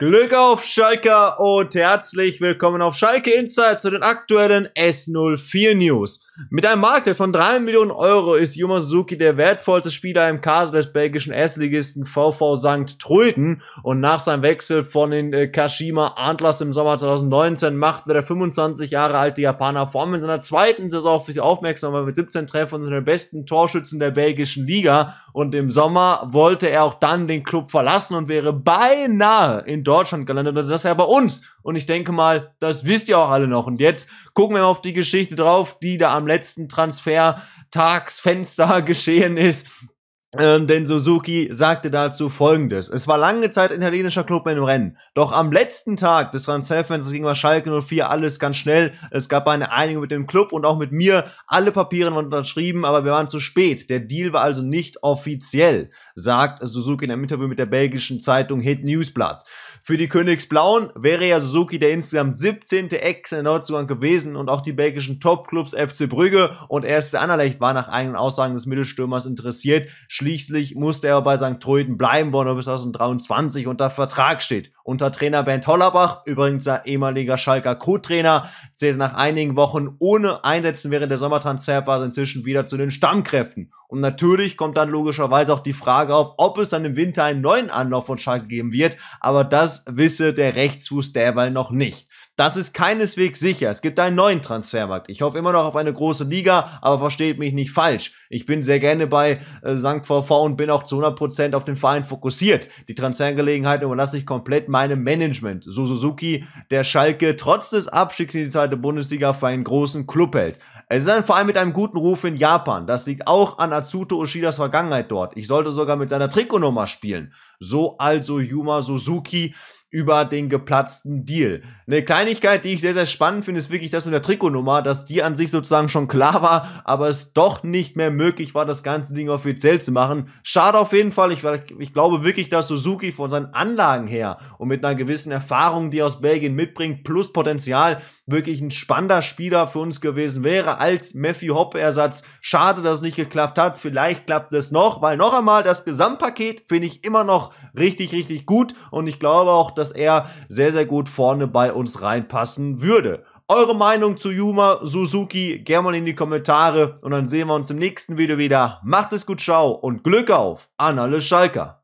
Glück auf Schalke und herzlich willkommen auf Schalke Insight zu den aktuellen S04 News. Mit einem Marktwert von 3 Millionen Euro ist Yuma Suzuki der wertvollste Spieler im Kader des belgischen Erstligisten VV St. Tröden und nach seinem Wechsel von den äh, Kashima Antlers im Sommer 2019 machte der 25 Jahre alte Japaner vor allem in seiner zweiten Saison auf sich aufmerksam mit 17 Treffern und den besten Torschützen der belgischen Liga und im Sommer wollte er auch dann den Club verlassen und wäre beinahe in Deutschland gelandet das ja bei uns und ich denke mal, das wisst ihr auch alle noch und jetzt gucken wir mal auf die Geschichte drauf, die da am letzten Transfertagsfenster geschehen ist. Ähm, denn Suzuki sagte dazu folgendes. Es war lange Zeit italienischer Club im Rennen. Doch am letzten Tag des Transferfensters ging bei Schalke 04 alles ganz schnell. Es gab eine Einigung mit dem Club und auch mit mir. Alle Papiere wurden unterschrieben, aber wir waren zu spät. Der Deal war also nicht offiziell, sagt Suzuki in einem Interview mit der belgischen Zeitung Hit Newsblatt. Für die Königsblauen wäre ja Suzuki der insgesamt 17. Ex in Neuzugang gewesen und auch die belgischen Topclubs FC Brügge und erste Anderlecht war nach eigenen Aussagen des Mittelstürmers interessiert. Schließlich musste er bei St. Tröden bleiben, wo er bis 2023 unter Vertrag steht. Unter Trainer Bernd Hollerbach, übrigens sein ehemaliger Schalker Co-Trainer, zählte nach einigen Wochen ohne Einsätzen während der Sommertransferphase inzwischen wieder zu den Stammkräften. Und natürlich kommt dann logischerweise auch die Frage auf, ob es dann im Winter einen neuen Anlauf von Schalke geben wird, aber das wisse der Rechtsfuß derweil noch nicht. Das ist keineswegs sicher. Es gibt einen neuen Transfermarkt. Ich hoffe immer noch auf eine große Liga, aber versteht mich nicht falsch. Ich bin sehr gerne bei äh, St. VV und bin auch zu 100% auf den Verein fokussiert. Die Transfergelegenheit überlasse ich komplett meinem Management. So Suzuki, der Schalke trotz des Abstiegs in die zweite Bundesliga für einen großen Club hält. Es ist ein Verein mit einem guten Ruf in Japan. Das liegt auch an Atsuto Oshidas Vergangenheit dort. Ich sollte sogar mit seiner Trikotnummer spielen. So also Yuma Suzuki über den geplatzten Deal. Eine Kleinigkeit, die ich sehr, sehr spannend finde, ist wirklich das mit der Trikotnummer, dass die an sich sozusagen schon klar war, aber es doch nicht mehr möglich war, das ganze Ding offiziell zu machen. Schade auf jeden Fall. Ich, ich glaube wirklich, dass Suzuki von seinen Anlagen her und mit einer gewissen Erfahrung, die er aus Belgien mitbringt, plus Potenzial, wirklich ein spannender Spieler für uns gewesen wäre als Matthew Hoppe-Ersatz. Schade, dass es nicht geklappt hat. Vielleicht klappt es noch, weil noch einmal das Gesamtpaket finde ich immer noch richtig, richtig gut und ich glaube auch, dass er sehr, sehr gut vorne bei uns reinpassen würde. Eure Meinung zu Yuma Suzuki gerne mal in die Kommentare und dann sehen wir uns im nächsten Video wieder. Macht es gut, ciao und Glück auf an alle Schalker.